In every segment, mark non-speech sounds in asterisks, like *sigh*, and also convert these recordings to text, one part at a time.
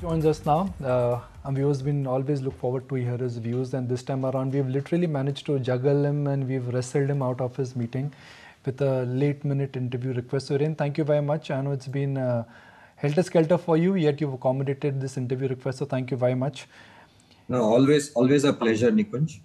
joins us now. Uh, our viewers been always look forward to hear his views, and this time around we've literally managed to juggle him and we've wrestled him out of his meeting with a late minute interview request. So, Hiren, thank you very much. I know it's been uh, helter skelter for you, yet you've accommodated this interview request. So, thank you very much. No, always, always a pleasure, Nikunj.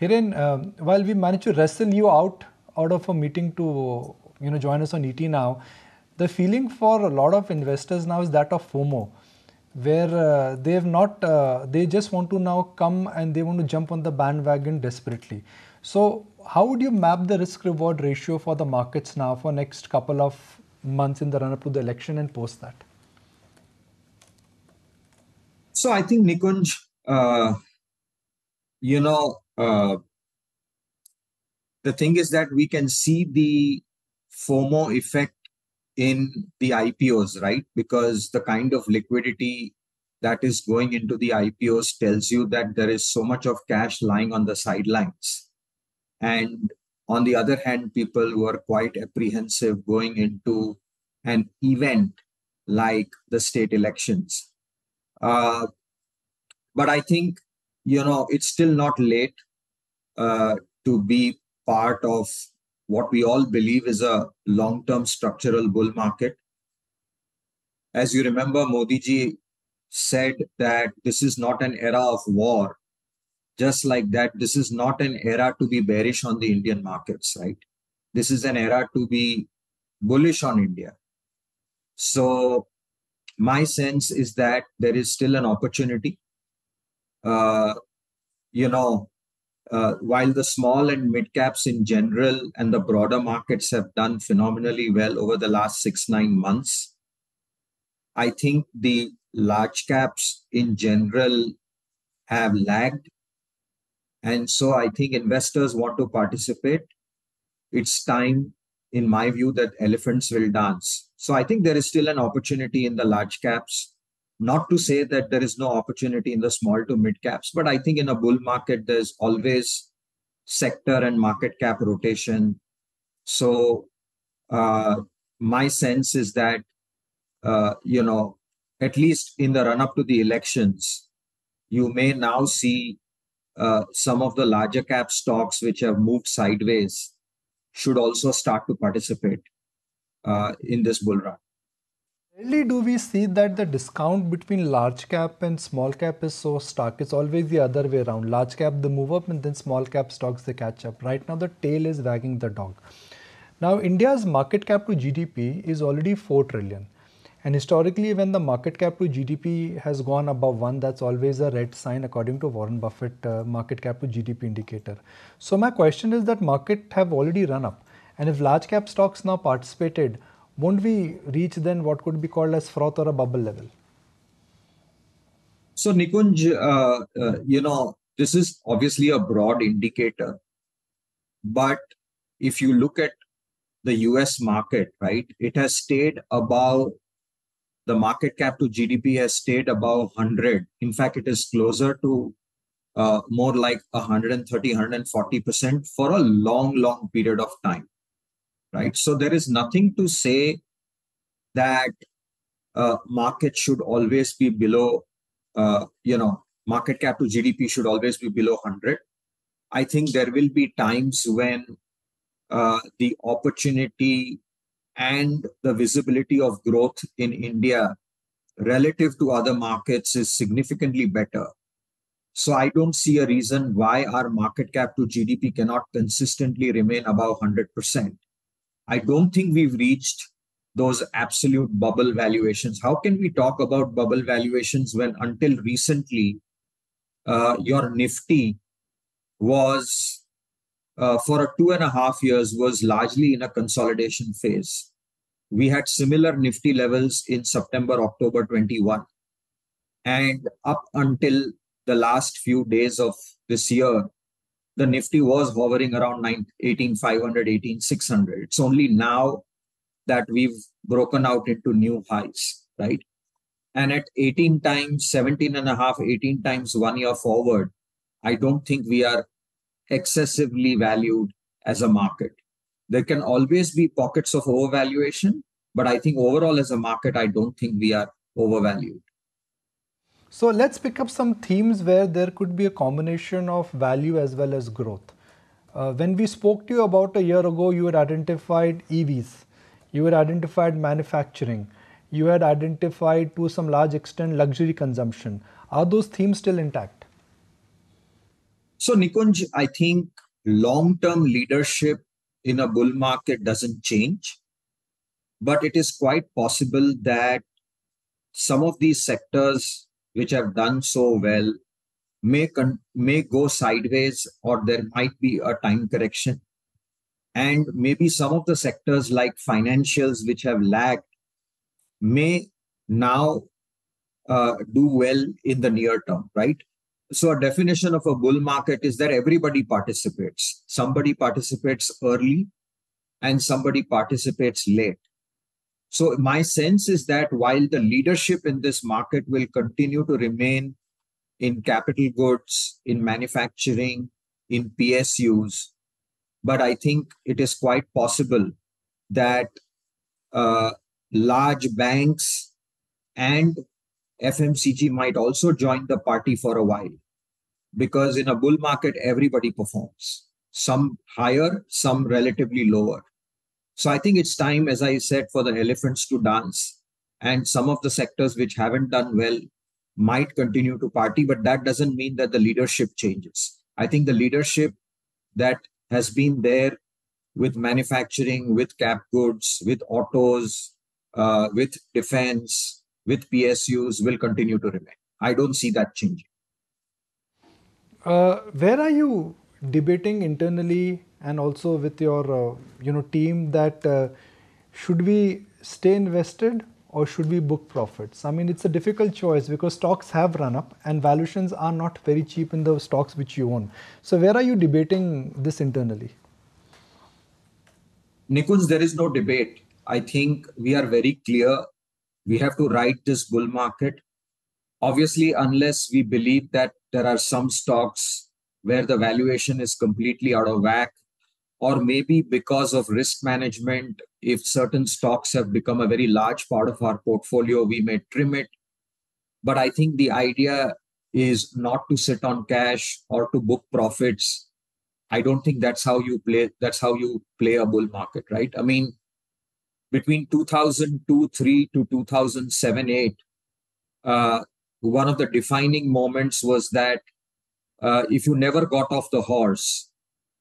Hiren, um, while we managed to wrestle you out out of a meeting to you know join us on ET now, the feeling for a lot of investors now is that of FOMO, where uh, they have not, uh, they just want to now come and they want to jump on the bandwagon desperately. So, how would you map the risk reward ratio for the markets now for next couple of months in the run up to the election and post that? So, I think Nikunj, uh, you know, uh, the thing is that we can see the FOMO effect in the IPOs, right? Because the kind of liquidity that is going into the IPOs tells you that there is so much of cash lying on the sidelines. And on the other hand, people who are quite apprehensive going into an event like the state elections. Uh, but I think, you know, it's still not late uh, to be part of what we all believe is a long term structural bull market. As you remember, Modi ji said that this is not an era of war. Just like that, this is not an era to be bearish on the Indian markets, right? This is an era to be bullish on India. So, my sense is that there is still an opportunity. Uh, you know, Uh, while the small and mid caps in general and the broader markets have done phenomenally well over the last six, nine months, I think the large caps in general have lagged. And so I think investors want to participate. It's time, in my view, that elephants will dance. So I think there is still an opportunity in the large caps not to say that there is no opportunity in the small to mid caps, but I think in a bull market, there's always sector and market cap rotation. So, uh, my sense is that, uh, you know, at least in the run up to the elections, you may now see uh, some of the larger cap stocks which have moved sideways should also start to participate uh, in this bull run. Rarely do we see that the discount between large cap and small cap is so stark. It's always the other way around. Large cap they move up and then small cap stocks they catch up. Right now the tail is wagging the dog. Now India's market cap to GDP is already 4 trillion. And historically when the market cap to GDP has gone above 1 that's always a red sign according to Warren Buffett uh, market cap to GDP indicator. So my question is that market have already run up and if large cap stocks now participated won't we reach then what could be called as froth or a bubble level? So, Nikunj, uh, uh, you know, this is obviously a broad indicator. But if you look at the US market, right, it has stayed above the market cap to GDP has stayed above 100. In fact, it is closer to uh, more like 130, 140% for a long, long period of time right? So there is nothing to say that uh, market should always be below, uh, you know, market cap to GDP should always be below 100. I think there will be times when uh, the opportunity and the visibility of growth in India relative to other markets is significantly better. So I don't see a reason why our market cap to GDP cannot consistently remain above 100%. I don't think we've reached those absolute bubble valuations. How can we talk about bubble valuations when until recently uh, your Nifty was uh, for a two and a half years was largely in a consolidation phase. We had similar Nifty levels in September, October 21. And up until the last few days of this year, the Nifty was hovering around 18,500, 18,600. It's only now that we've broken out into new highs, right? And at 18 times, 17 and a half, 18 times one year forward, I don't think we are excessively valued as a market. There can always be pockets of overvaluation, but I think overall as a market, I don't think we are overvalued. So let's pick up some themes where there could be a combination of value as well as growth. Uh, when we spoke to you about a year ago, you had identified EVs, you had identified manufacturing, you had identified to some large extent luxury consumption. Are those themes still intact? So, Nikunj, I think long term leadership in a bull market doesn't change, but it is quite possible that some of these sectors which have done so well may con- may go sideways or there might be a time correction. And maybe some of the sectors like financials which have lagged may now uh, do well in the near term right? So a definition of a bull market is that everybody participates. Somebody participates early and somebody participates late so my sense is that while the leadership in this market will continue to remain in capital goods, in manufacturing, in PSUs, but I think it is quite possible that uh, large banks and FMCG might also join the party for a while because in a bull market, everybody performs. Some higher, some relatively lower. So I think it's time, as I said, for the elephants to dance. And some of the sectors which haven't done well might continue to party, but that doesn't mean that the leadership changes. I think the leadership that has been there with manufacturing, with cap goods, with autos, uh, with defense, with PSUs will continue to remain. I don't see that changing. Uh, where are you debating internally and also with your uh, you know team that uh, should we stay invested or should we book profits? I mean, it's a difficult choice because stocks have run up and valuations are not very cheap in the stocks which you own. So, where are you debating this internally? Nikunj, there is no debate. I think we are very clear. We have to ride this bull market. Obviously, unless we believe that there are some stocks where the valuation is completely out of whack, or maybe because of risk management, if certain stocks have become a very large part of our portfolio, we may trim it. But I think the idea is not to sit on cash or to book profits. I don't think that's how you play. That's how you play a bull market, right? I mean, between 2002 3 to 2007 8, uh, one of the defining moments was that uh, if you never got off the horse,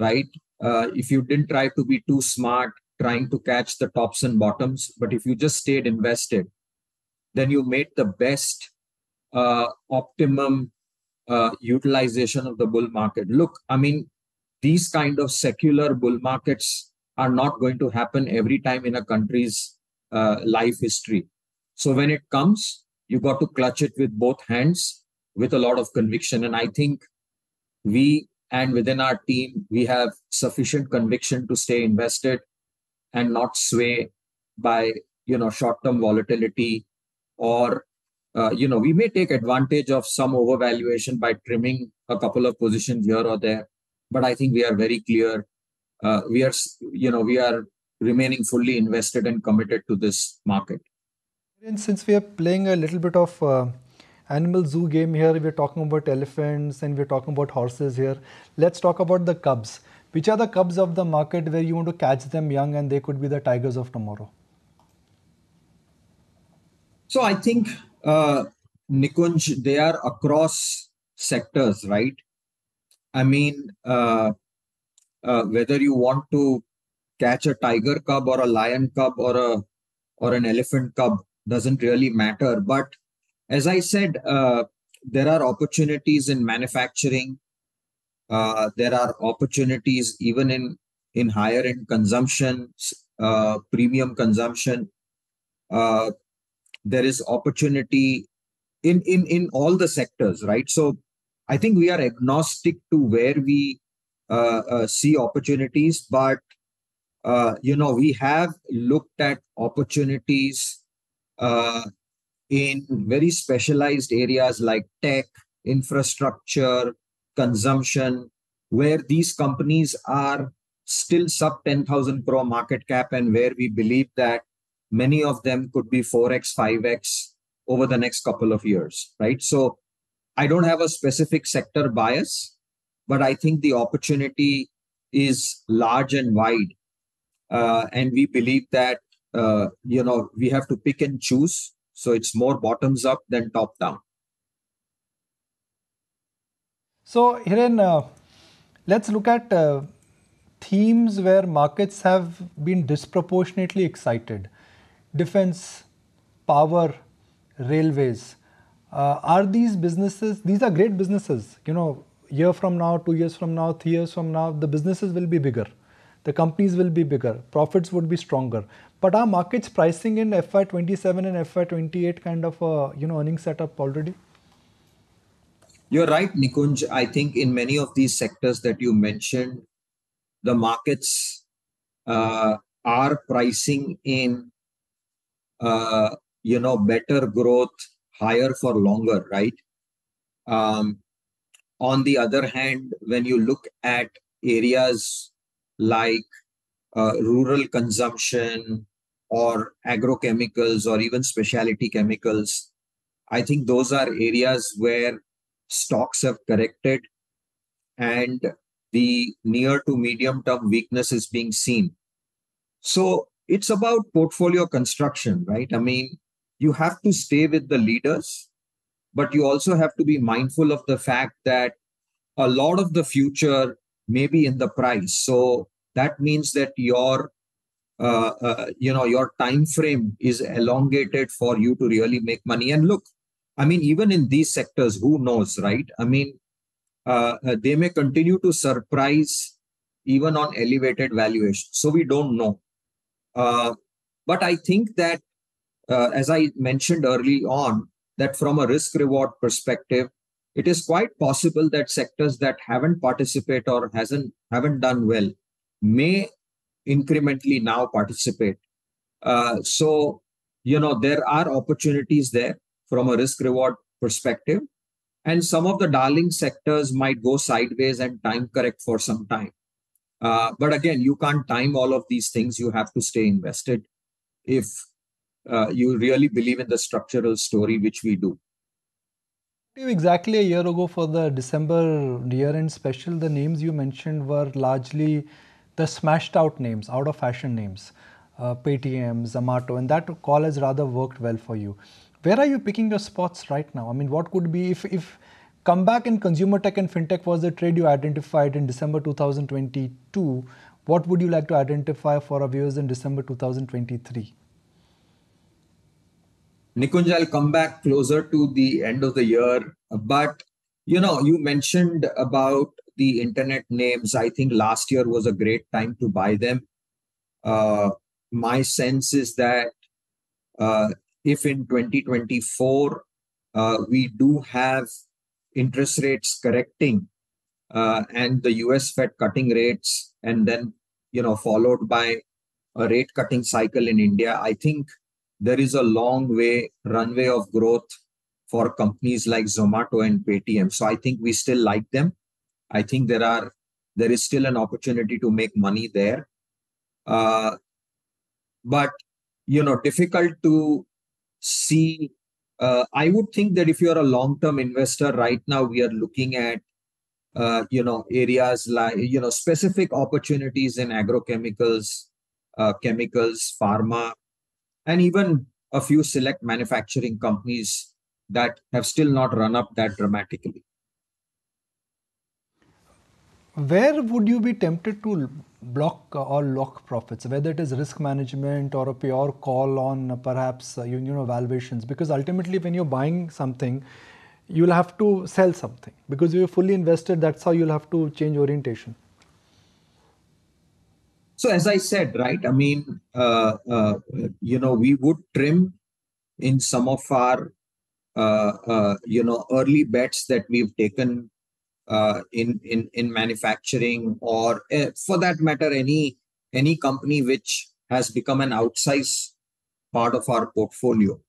right? Uh, if you didn't try to be too smart, trying to catch the tops and bottoms, but if you just stayed invested, then you made the best uh, optimum uh, utilization of the bull market. Look, I mean, these kind of secular bull markets are not going to happen every time in a country's uh, life history. So when it comes, you got to clutch it with both hands with a lot of conviction. And I think we and within our team, we have sufficient conviction to stay invested and not sway by you know short-term volatility or uh, you know we may take advantage of some overvaluation by trimming a couple of positions here or there but i think we are very clear uh, we are you know we are remaining fully invested and committed to this market. And since we are playing a little bit of uh, animal zoo game here. We're talking about elephants and we're talking about horses here. Let's talk about the cubs. Which are the cubs of the market where you want to catch them young and they could be the tigers of tomorrow? So I think, uh, Nikunj, they are across sectors, right? I mean, uh, uh, whether you want to catch a tiger cub or a lion cub or a or an elephant cub doesn't really matter. But as I said, uh, there are opportunities in manufacturing. Uh, there are opportunities even in in higher end consumption, uh, premium consumption. Uh, there is opportunity in in in all the sectors, right? So I think we are agnostic to where we uh, uh, see opportunities, but you know we have looked at opportunities in very specialized areas like tech, infrastructure, consumption, where these companies are still sub 10,000 crore market cap and where we believe that many of them could be 4x, 5x over the next couple of years, right? So I don't have a specific sector bias, but I think the opportunity is large and wide. Uh, and we believe that, uh, you know, we have to pick and choose. So it's more bottoms up than top down. So, Hiren, uh, let's look at uh, themes where markets have been disproportionately excited defense, power, railways. Uh, are these businesses, these are great businesses, you know, year from now, two years from now, three years from now, the businesses will be bigger. The companies will be bigger, profits would be stronger. But are markets pricing in FY27 and FY28 kind of a you know earning setup already? You're right, Nikunj. I think in many of these sectors that you mentioned, the markets uh, are pricing in uh, you know better growth higher for longer right um, on the other hand when you look at areas like uh, rural consumption or agrochemicals or even specialty chemicals i think those are areas where stocks have corrected and the near to medium term weakness is being seen so it's about portfolio construction, right? I mean, you have to stay with the leaders, but you also have to be mindful of the fact that a lot of the future may be in the price. So that means that your uh, uh, you know your time frame is elongated for you to really make money. And look i mean even in these sectors who knows right? I mean uh, uh they may continue to surprise even on elevated valuation. So we don't know. Uh, but I think that, as I mentioned early on, that from a risk reward perspective, it is quite possible that sectors that haven't participated or hasn't haven't done well may incrementally now participate. Uh, so you know there are opportunities there from a risk reward perspective, and some of the darling sectors might go sideways and time correct for some time. Uh, but again, you can't time all of these things. You have to stay invested if uh, you really believe in the structural story, which we do. Exactly a year ago for the December year end special, the names you mentioned were largely the smashed out names, out of fashion names, uh, Paytm, Zomato, and that call has rather worked well for you. Where are you picking your spots right now? I mean, what could be if, if comeback in consumer tech and fintech was the trade you identified in December 2022. What would you like to identify for our viewers in December 2023? Nikunj, I'll come back closer to the end of the year. But, you know, you mentioned about the internet names. I think last year was a great time to buy them. Uh, my sense is that uh, if in 2024 uh, we do have interest rates correcting uh, and the US Fed cutting rates and then you know followed by a rate cutting cycle in India, I think there is a long way runway of growth for companies like Zomato and Paytm. So I think we still like them. I think there are there is still an opportunity to make money there. Uh, but you know, difficult to see uh, I would think that if you're a long-term investor right now, we are looking at uh, you know areas like you know specific opportunities in agrochemicals, uh, chemicals, pharma, and even a few select manufacturing companies that have still not run up that dramatically. Where would you be tempted to block or lock profits, whether it is risk management or a pure call on perhaps uh, you, know valuations. Because ultimately, when you're buying something, you'll have to sell something because you're fully invested. That's how you'll have to change orientation. So as I said, right? I mean, uh, uh, you know, we would trim in some of our, uh, uh you know, early bets that we've taken uh, in in in manufacturing or uh, for that matter any any company which has become an outsized part of our portfolio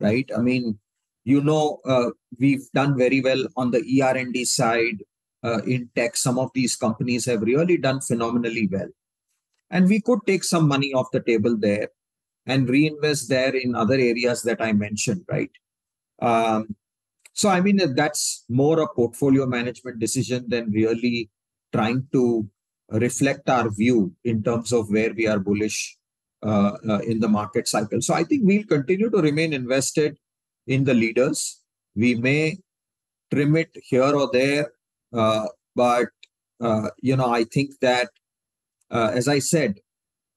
right? I mean you know uh, we've done very well on the er&d side uh, in tech. Some of these companies have really done phenomenally well. And we could take some money off the table there and reinvest there in other areas that i mentioned right? Um, so, I mean, that's more a portfolio management decision than really trying to reflect our view in terms of where we are bullish uh, uh, in the market cycle. So, I think we'll continue to remain invested in the leaders. We may trim it here or there, uh, but uh, you know, I think that, uh, as I said,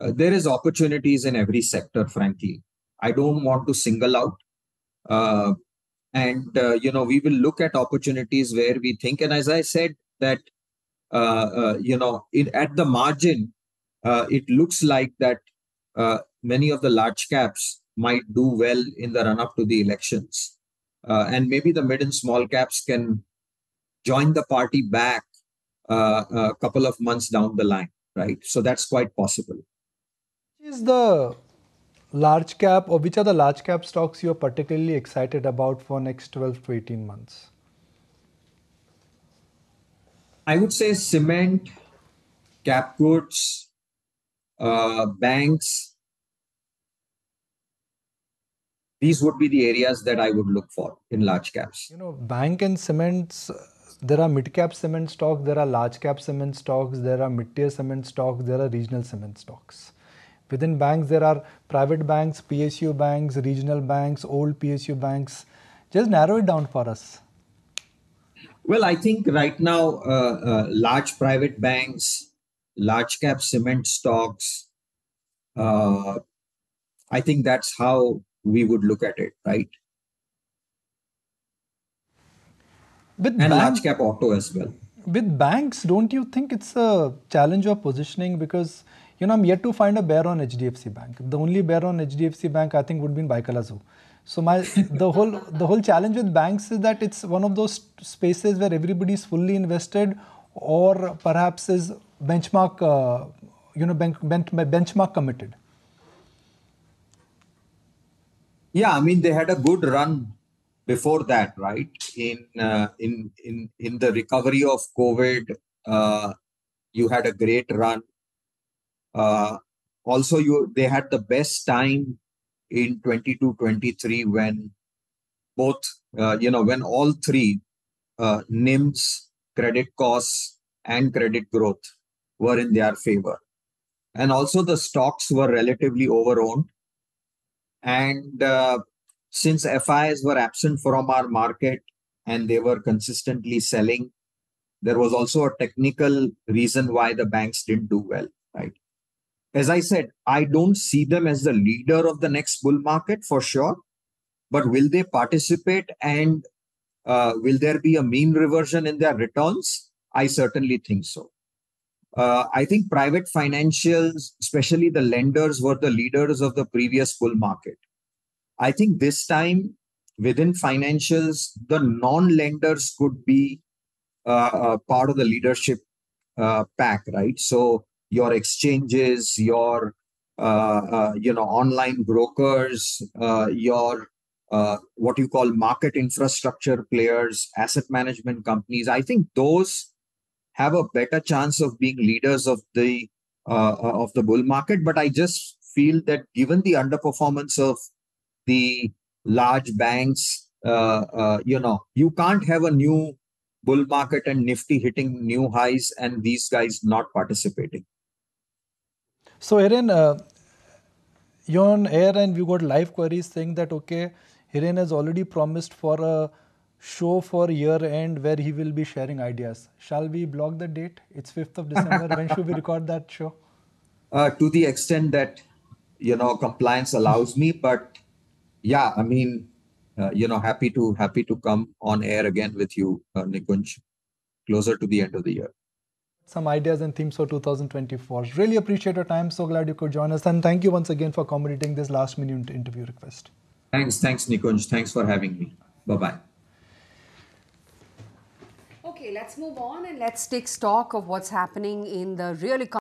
uh, there is opportunities in every sector. Frankly, I don't want to single out and uh, you know we will look at opportunities where we think and as i said that uh, uh, you know it, at the margin uh, it looks like that uh, many of the large caps might do well in the run up to the elections. Uh, and maybe the mid and small caps can join the party back a couple of months down the line right? So that's quite possible. Is the large cap or which are the large cap stocks you're particularly excited about for next 12 to 18 months? I would say cement, cap goods, uh, banks. These would be the areas that I would look for in large caps. You know, bank and cements, there are mid cap cement stocks, there are large cap cement stocks, there are mid tier cement stocks, there are regional cement stocks. Within banks, there are private banks, PSU banks, regional banks, old PSU banks. Just narrow it down for us. Well, I think right now, uh, uh, large private banks, large cap cement stocks, uh, I think that's how we would look at it, right? With and bank, large cap auto as well. With banks, don't you think it's a challenge of positioning because you know, I'm yet to find a bear on HDFC Bank. The only bear on HDFC Bank, I think, would be in Zoo. So my *laughs* the whole the whole challenge with banks is that it's one of those spaces where everybody is fully invested, or perhaps is benchmark, uh, you know, bench, bench, benchmark committed. Yeah, I mean they had a good run before that, right? In uh, in in in the recovery of COVID, uh, you had a great run uh, also, you they had the best time in 22 23 when both, uh, you know, when all three uh, NIMs, credit costs, and credit growth were in their favor. And also, the stocks were relatively overowned. And uh, since FIs were absent from our market and they were consistently selling, there was also a technical reason why the banks didn't do well, right? As I said, I don't see them as the leader of the next bull market for sure. But will they participate and uh, will there be a mean reversion in their returns? I certainly think so. Uh, I think private financials, especially the lenders, were the leaders of the previous bull market. I think this time within financials, the non lenders could be uh, part of the leadership uh, pack, right? So your exchanges, your uh, uh, you know online brokers, uh, your what you call market infrastructure players, asset management companies. I think those have a better chance of being leaders of the of the bull market. But I just feel that given the underperformance of the large banks, you know, you can't have a new bull market and Nifty hitting new highs and these guys not participating. So Hiren, uh, you're on air and we got live queries saying that okay, Hiren has already promised for a show for year end where he will be sharing ideas. Shall we block the date? It's 5th of December. when should we record that show? *laughs* Uh, to the extent that you know compliance allows me, but yeah, I mean, uh, you know, happy to happy to come on air again with you, uh, Nikunj, closer to the end of the year some ideas and themes for 2024. Really appreciate your time. So glad you could join us. And thank you once again for accommodating this last minute interview request. Thanks. Thanks, Nikunj. Thanks for having me. Bye bye. Okay, let's move on and let's take stock of what's happening in the real economy.